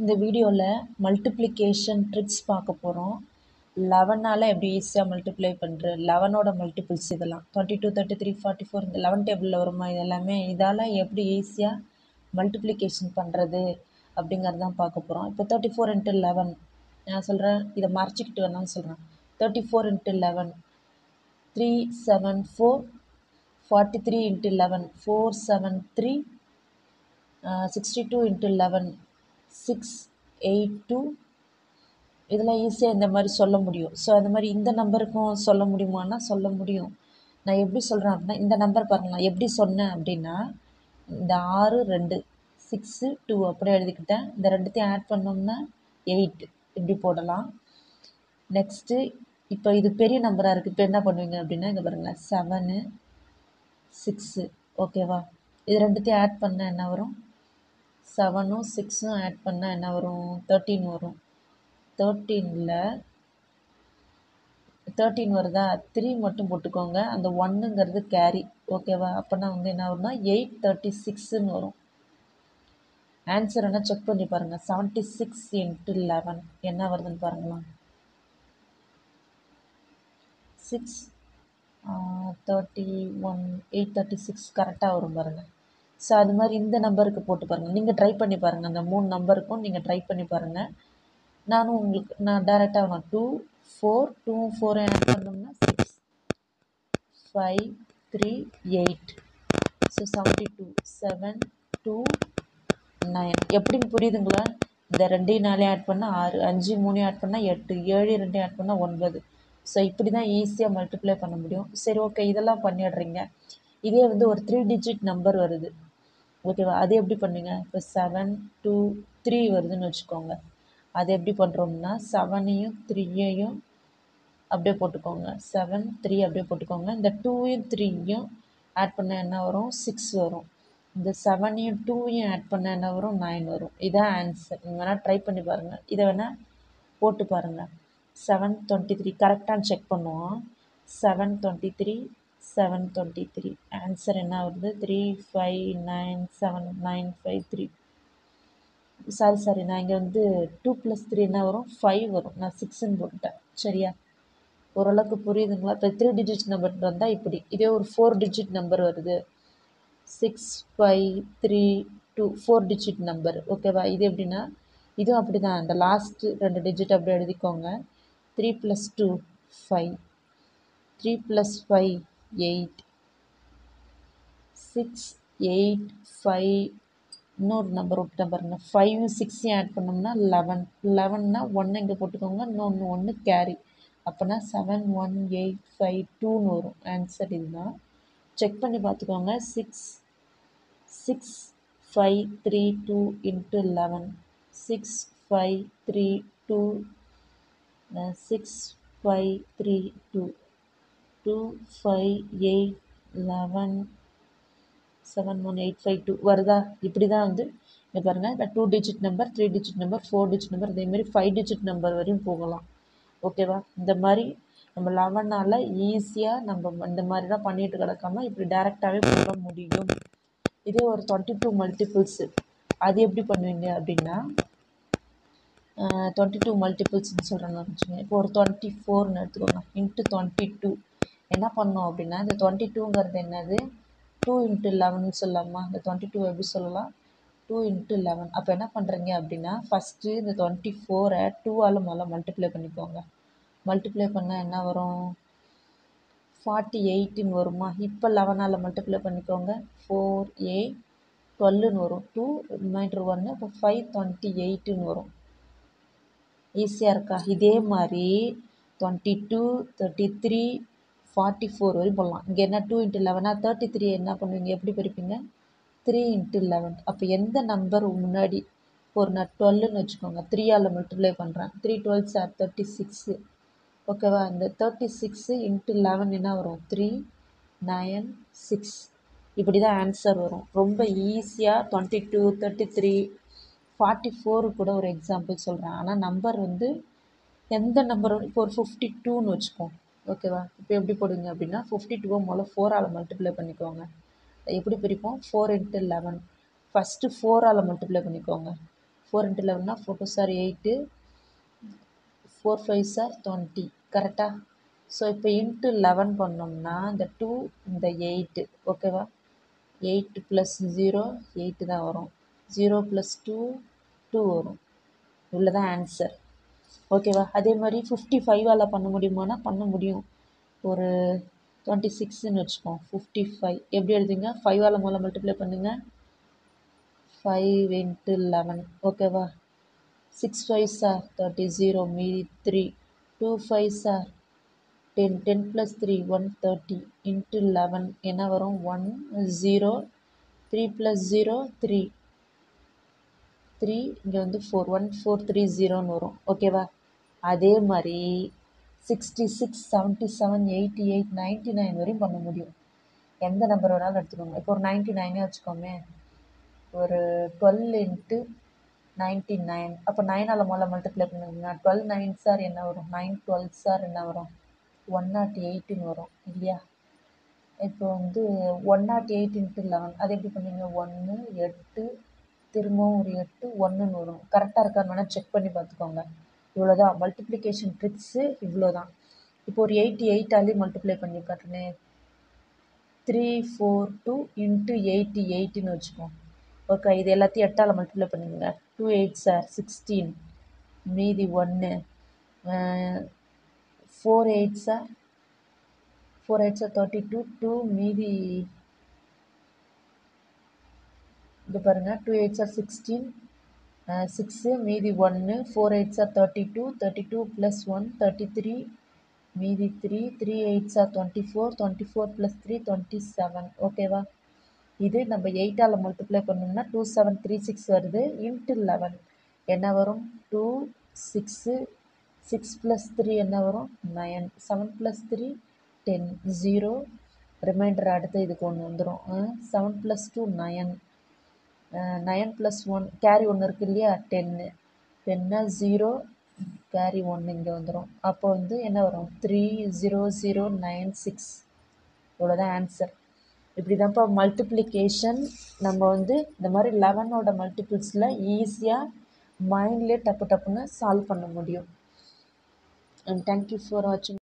இந்த வீடியோவில் multiplication tricks பார்க்க போகிறோம் லெவனால் எப்படி ஈஸியாக மல்டிப்ளை பண்ணுறது லெவனோட மல்டிபிள்ஸ் இதெல்லாம் twenty two thirty three forty four இந்த லெவன் டேபிளில் வருமா? இது எல்லாமே இதால் எப்படி ஈஸியாக மல்டிப்ளிகேஷன் பண்ணுறது அப்படிங்கிறது தான் பார்க்க போகிறோம் இப்போ தேர்ட்டி ஃபோர் இன்ட்டு லெவன் நான் சொல்கிறேன் இதை மறைச்சிக்கிட்டு வேணாம்னு சொல்கிறேன் thirty four into eleven three seven four forty three into eleven four seven three sixty two into eleven six eight two இதெல்லாம் ஈஸியாக இந்த மாதிரி சொல்ல முடியும். ஸோ அந்த மாதிரி இந்த நம்பருக்கும் சொல்ல முடியுமான்னா சொல்ல முடியும். நான் எப்படி சொல்கிறேன் அப்படின்னா இந்த நம்பர் பாருங்க எப்படி சொன்னேன் அப்படின்னா இந்த ஆறு ரெண்டு சிக்ஸு டூ அப்படியே எழுதிக்கிட்டேன். இந்த ரெண்டுத்தையும் ஆட் பண்ணோம்னா எயிட் இப்படி போடலாம். நெக்ஸ்ட்டு இப்போ இது பெரிய நம்பராக இருக்குது இப்போ என்ன பண்ணுவீங்க அப்படின்னா இங்கே பாருங்களேன் செவனு சிக்ஸு ஓகேவா இது ரெண்டுத்தையும் ஆட் பண்ணால் என்ன வரும்? செவனும் சிக்ஸும் ஆட் பண்ணால் என்ன வரும்? தேர்ட்டீன் வரும். தேர்ட்டீனில் தேர்ட்டீன் வருதா? த்ரீ மட்டும் போட்டுக்கோங்க. அந்த ஒன்றுங்கிறது கேரி ஓகேவா அப்போனா வந்து என்ன வரும்னா எயிட் தேர்ட்டி சிக்ஸுன்னு வரும். ஆன்சர் என்ன செக் பண்ணி பாருங்கள் செவன்ட்டி சிக்ஸ் இன்ட்டு லெவன் என்ன வருதுன்னு பாருங்களா six thirty one eight thirty six கரெக்டாக வரும் பாருங்கள் ஸோ அது மாதிரி இந்த நம்பருக்கு போட்டு பாருங்கள் நீங்கள் ட்ரை பண்ணி பாருங்கள் அந்த மூணு நம்பருக்கும் நீங்கள் ட்ரை பண்ணி பாருங்கள் நானும் உங்களுக்கு நான் டேரெக்டாக நான் two four two four add பண்ணோம்னா six five three eight so seventy two seven two nine எப்படின்னு புரியுதுங்களா? இந்த ரெண்டையும் நாளே ஆட் பண்ணால் ஆறு அஞ்சு மூணு ஆட் பண்ணால் எட்டு ஏழு ரெண்டையும் ஆட் பண்ணால் ஒன்பது. ஸோ இப்படி தான் ஈஸியாக மல்டிப்ளை பண்ண முடியும். சரி ஓகே இதெல்லாம் பண்ணிடுறீங்க. இதே வந்து ஒரு த்ரீ டிஜிட் நம்பர் வருது. ஓகேவா அது எப்படி பண்ணுவீங்க? இப்போ செவன் டூ த்ரீ வருதுன்னு வச்சுக்கோங்க. அது எப்படி பண்ணுறோம்னா செவனையும் த்ரீயையும் அப்படியே போட்டுக்கோங்க. செவன் த்ரீ அப்படியே போட்டுக்கோங்க. இந்த டூயும் த்ரீயும் ஆட் பண்ண என்ன வரும்? சிக்ஸ் வரும். இந்த செவனையும் டூவையும் ஆட் பண்ண என்ன வரும்? நைன் வரும். இதான் ஆன்சர் நீங்கள் வேணால் ட்ரை பண்ணி பாருங்கள் இதை வேணால் போட்டு பாருங்கள் செவன் டுவெண்ட்டி த்ரீ கரெக்டாக செக் பண்ணுவோம். Seven twenty three seven twenty three answer என்ன வருது? Three five nine seven nine five three sorry sorry நான் இங்கே வந்து டூ ப்ளஸ் த்ரீ என்ன வரும்? ஃபைவ் வரும். நான் சிக்ஸ்ன்னு போட்டுட்டேன். சரியா? ஓரளவுக்கு புரியுதுங்களா? இப்போ த்ரீ டிஜிட் நம்பர் வந்தால் இப்படி. இதே ஒரு ஃபோர் டிஜிட் நம்பர் வருது. Six five three two four digit number ஓகேவா இது எப்படின்னா இதுவும் அப்படி தான் அந்த லாஸ்ட்டு ரெண்டு டிஜிட் அப்படி எழுதிக்கோங்க. Three plus two five three plus five eight. Six eight five. இன்னொரு நம்பர் விட்டுட்டேன் பாருங்கள் ஃபைவ் சிக்ஸையும் ஆட் பண்ணோம்னா லெவன் லெவன்னா ஒன்று இங்கே போட்டுக்கோங்க. இன்னொன்று ஒன்று கேரி அப்போனா செவன் ஒன் எயிட் ஃபைவ் டூன்னு வரும். ஆன்சர் இதுதான். செக் பண்ணி பார்த்துக்கோங்க. Six six five three two into eleven six five three two six five three two two five eight eleven seven one eight five two வருதா? இப்படி தான் வந்து இங்கே பாருங்கள் இப்போ two digit number three digit number four digit number அதேமாரி five digit number வரையும் போகலாம். ஓகேவா இந்த மாதிரி நம்ம லெவனால் ஈஸியாக நம்ம இந்த மாதிரி தான் பண்ணிட்டு கிடக்காம இப்படி டேரெக்டாகவே போட முடியும். இதே ஒரு டுவெண்ட்டி டூ மல்டிபிள்ஸு அது எப்படி பண்ணுவீங்க அப்படின்னா டுவெண்ட்டி டூ மல்டிபிள்ஸ்னு சொல்கிறேன்னு வச்சுக்கோங்க. இப்போ ஒரு டுவெண்ட்டி ஃபோர்னு எடுத்துக்கோங்க. இன்ட்டு டுவெண்ட்டி டூ என்ன பண்ணோம் அப்படின்னா இந்த டுவெண்ட்டி டூங்கிறது என்னது? டூ இன்ட்டு லெவன் சொல்லலாமா? இந்த டுவெண்ட்டி டூ எப்படி சொல்லலாம்? டூ இன்ட்டு லெவன் அப்போ என்ன பண்ணுறீங்க அப்படின்னா ஃபஸ்ட்டு இந்த டுவெண்ட்டி ஃபோரை டூவால் முதல்ல மல்டிப்ளை பண்ணிக்கோங்க. மல்டிப்ளை பண்ணால் என்ன வரும்? ஃபார்ட்டி எயிட்டுன்னு வருமா? இப்போ லெவனால் மல்டிப்ளை பண்ணிக்கோங்க. ஃபோர் ஏ டுவெல்லுன்னு வரும். டூ ரிமைண்டர் ஒன்று இப்போ ஃபைவ் டுவெண்ட்டி எயிட்டுன்னு வரும். ஈஸியாக இருக்கா? இதே மாதிரி twenty two thirty three forty four வரையும் போடலாம். இங்கே என்ன டூ இன்ட்டு லெவனா தேர்ட்டி த்ரீ என்ன பண்ணுவீங்க? எப்படி பிரிப்பீங்க? த்ரீ இன்ட்டு லெவன் அப்போ எந்த நம்பர் முன்னாடி ஒரு நான் டுவெல்லுன்னு வச்சுக்கோங்க. த்ரீயால் மல்டிப்ளை பண்ணுறேன் three twelve are thirty six ஓகேவா இந்த தேர்ட்டி சிக்ஸு இன்ட்டு லெவன் என்ன வரும்? த்ரீ நயன் சிக்ஸ் இப்படி தான் ஆன்சர் வரும். ரொம்ப ஈஸியாக twenty two thirty three forty four கூட ஒரு எக்ஸாம்பிள் சொல்கிறேன் ஆனால் நம்பர் வந்து எந்த நம்பர் இப்போ ஒரு ஃபிஃப்டி டூன்னு வச்சுக்கோங்க. ஓகேவா? இப்போ எப்படி போடுவீங்க அப்படின்னா ஃபிஃப்டி டூவை முதல்ல ஃபோரால் மல்டிப்ளை பண்ணிக்கோங்க. எப்படி பிரிப்போம்? ஃபோர் இன்ட்டு லெவன் ஃபஸ்ட்டு ஃபோரால் மல்டிப்ளை பண்ணிக்கோங்க. Four into லெவன்னா four two are eight four five are twenty கரெக்டாக ஸோ இப்போ இன்ட்டு லெவன் பண்ணோம்னா இந்த டூ இந்த எயிட்டு ஓகேவா? எயிட்டு ப்ளஸ் ஜீரோ எயிட்டு தான் வரும். ஜீரோ ப்ளஸ் டூ டூ வரும். இவ்வளோ தான் ஆன்சர் ஓகேவா அதே மாதிரி ஃபிஃப்டி ஃபைவால் பண்ண முடியுமானா பண்ண முடியும். ஒரு டுவெண்ட்டி சிக்ஸ்ன்னு வச்சுப்போம் ஃபிஃப்டி ஃபைவ் எப்படி எழுதுங்க ஃபைவால் முதல்ல மல்டிப்ளை பண்ணுங்கள் ஃபைவ் இன்ட்டு லெவன் ஓகேவா six five are thirty zero மீதி three two five are ten ten plus three one thirty into eleven என்ன வரும்? One zero three plus zero three three இங்கே வந்து ஃபோர் ஒன் ஃபோர் த்ரீ ஜீரோன்னு வரும். ஓகேவா அதே மாதிரி sixty six seventy seven eighty eight ninety nine வரையும் பண்ண முடியும். எந்த நம்பர் வேணாலும் எடுத்துக்கோங்க. இப்போ ஒரு நைன்ட்டி நைனே வச்சுக்கோமே. ஒரு டுவெல் இன்ட்டு நைன்ட்டி நைன் அப்போ நைனால் முதல்ல மல்டிப்ளை பண்ணுங்கன்னா டுவெல் நைன் சார் என்ன வரும்? நைன் டுவெல் சார் என்ன வரும்? ஒன் நாட் எயிட்டுன்னு வரும். இல்லையா? இப்போ வந்து one nought eight into eleven அது எப்படி பண்ணுவீங்க ஒன்று எட்டு. திரும்பவும் ஒரு எட்டு ஒன்றுன்னு வரும். கரெக்டாக இருக்கான்னு வேணால் செக் பண்ணி பார்த்துக்கோங்க. இவ்வளோ தான் மல்டிப்ளிகேஷன் ட்ரிக்ஸு இவ்வளோ தான் இப்போ ஒரு எயிட்டி எயிட்டாலே மல்டிப்ளை பண்ணி காட்டுறேன். Three four two into eighty எயிட்டுன்னு வச்சுக்கோம் ஓகே இது எல்லாத்தையும் எட்டால் மல்டிப்ளை பண்ணிக்கோங்க. டூ எயிட் சார் சிக்ஸ்டீன் மீதி ஒன்று four eight are four eight are thirty two two மீதி இது பாருங்கள் two eight are sixteen six மீதி ஒன்று four eight are thirty two thirty two plus one thirty three மீதி three three eight are twenty four twenty four plus three twenty seven ஓகேவா இது நம்ம எயிட்டால் மல்டிப்ளை பண்ணோம்னா டூ செவன் த்ரீ சிக்ஸ் வருது. Into eleven என்ன வரும்? Two six six plus three என்ன வரும்? Nine seven plus three ten zero remainder அடுத்து இதுக்கு ஒன்று வந்துடும் seven plus two nine nine plus one carry ஒன்று இருக்குது இல்லையா? டென்னு டென்னா ஜீரோ கேரி ஒன்று இங்கே வந்துடும் அப்போ வந்து என்ன வரும்? Three zero zero nine six இவ்வளோதான் ஆன்சர் இப்படி தான்ப்பா மல்டிப்ளிகேஷன் நம்ம வந்து இந்த மாதிரி லெவனோட மல்டிபிள்ஸில் ஈஸியாக மைண்ட்லேயே டப்பு டப்புன்னு சால்வ் பண்ண முடியும். அண்ட் தேங்க்யூ ஃபார் வாட்சிங்